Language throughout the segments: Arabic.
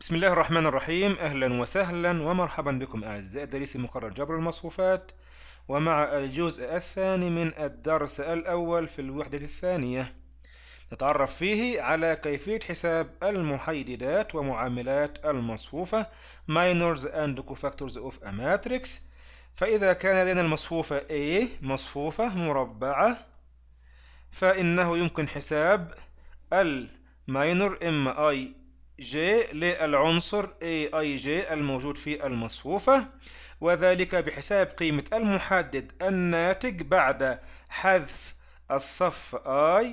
بسم الله الرحمن الرحيم. أهلا وسهلا ومرحبا بكم أعزائي دارسي مقرر جبر المصفوفات. ومع الجزء الثاني من الدرس الأول في الوحدة الثانية نتعرف فيه على كيفية حساب المحيددات ومعاملات المصفوفة minors and cofactors of a matrix. فإذا كان لدينا المصفوفة A مصفوفة مربعة فإنه يمكن حساب الماينور إما I j للعنصر aij الموجود في المصفوفة وذلك بحساب قيمة المحدد الناتج بعد حذف الصف i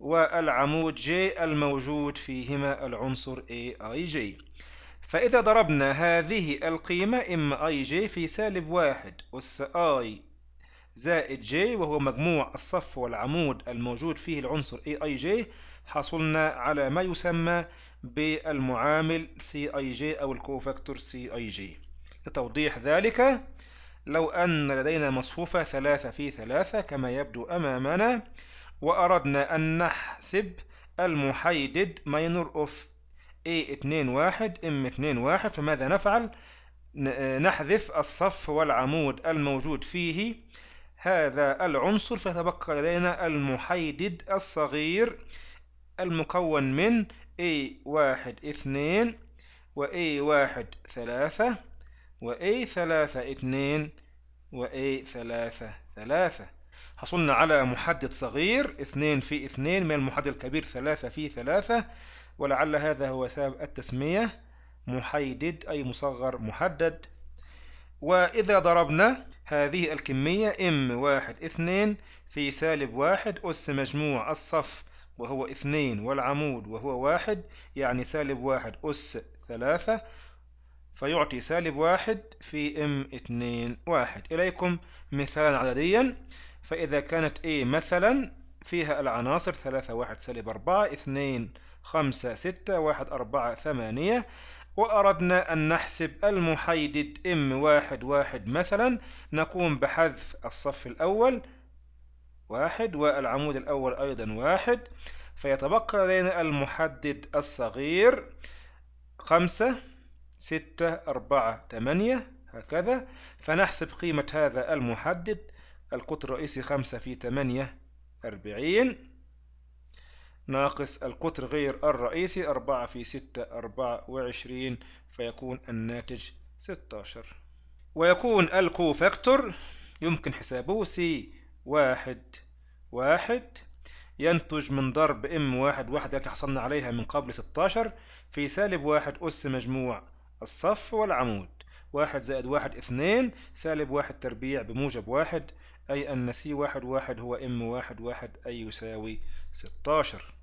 والعمود j الموجود فيهما العنصر aij فإذا ضربنا هذه القيمة إما ij في سالب واحد أس i زائد j وهو مجموع الصف والعمود الموجود فيه العنصر aij حصلنا على ما يسمى بالمعامل CIJ أو الكوفاكتور CIJ لتوضيح ذلك لو أن لدينا مصفوفة ثلاثة في ثلاثة كما يبدو أمامنا وأردنا أن نحسب المحيدد minor of A21 M21 فماذا نفعل؟ نحذف الصف والعمود الموجود فيه هذا العنصر فيتبقى لدينا المحيدد الصغير المكون من A واحد اثنين و A واحد ثلاثة و A ثلاثة اثنين و A ثلاثة ثلاثة. حصلنا على محدد صغير اثنين في اثنين من المحدد الكبير ثلاثة في ثلاثة ولعل هذا هو سبب التسمية. محيدد أي مصغر محدد. وإذا ضربنا هذه الكمية M واحد اثنين في سالب واحد أس مجموع الصف وهو اثنين والعمود وهو واحد يعني سالب واحد أس ثلاثة فيعطي سالب واحد في ام اتنين واحد. إليكم مثالا عدديا. فإذا كانت A مثلا فيها العناصر ثلاثة واحد سالب أربعة اثنين خمسة ستة واحد أربعة ثمانية. وأردنا أن نحسب المحيدد ام واحد واحد مثلا نقوم بحذف الصف الأول واحد والعمود الأول أيضا واحد فيتبقى لدينا المحدد الصغير خمسة ستة أربعة ثمانية هكذا. فنحسب قيمة هذا المحدد القطر الرئيسي خمسة في ثمانية أربعين. ناقص القطر غير الرئيسي أربعة في ستة أربعة وعشرين فيكون الناتج ستاشر. ويكون ال cofactor يمكن حسابه C واحد واحد. ينتج من ضرب M واحد واحد التي حصلنا عليها من قبل ستاشر في سالب واحد أس مجموع الصف والعمود. واحد زائد واحد اثنين سالب واحد تربيع بموجب واحد أي أن سي واحد واحد هو إم واحد واحد أي يساوي ستاشر.